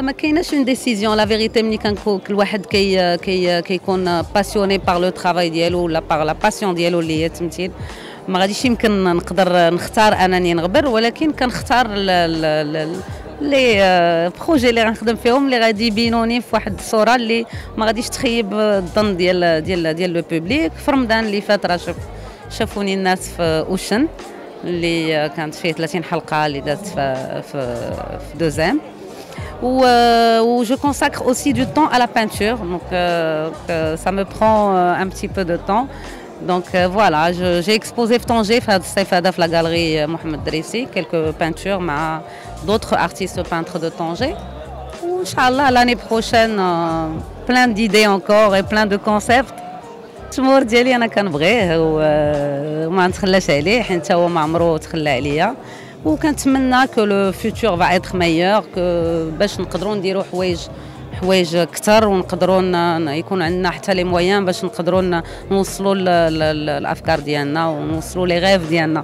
ما كايناش une décision la vérité ملي كنكون كل واحد كي كي كيكون passionné par le travail ديالو ولا par la passion ديالو اللي هي التمثيل ما غاديش يمكن نقدر نختار انني نغبر ولكن كنختار les projets اللي غنخدم فيهم اللي غادي يبينوني في واحد الصورة اللي ما غاديش تخيب الظن ديال ديال ديال le public في رمضان اللي فات راه شوف شافوني الناس في اوشن اللي كانت فيه 30 حلقه اللي دازت في في, في دوزام où, euh, où, je consacre aussi du temps à la peinture. Donc euh, ça me prend euh, un petit peu de temps. Donc euh, voilà, j'ai exposé Tanger, la galerie euh, Mohamed Drissi, quelques peintures, mais d'autres artistes peintres de Tanger. Inch'Allah, l'année prochaine, euh, plein d'idées encore et plein de concepts. التمور ديالي أنا كنبغيه وما نتخلاش عليه حيت هو ما عمرو تخلى عليا. وكنتمنى que le futur va être meilleur باش نقدروا نديروا حوايج حوايج أكثر ونقدروا يكون عندنا حتى les moyens باش نقدروا نوصلوا الأفكار ديالنا ونوصلوا les rêves ديالنا.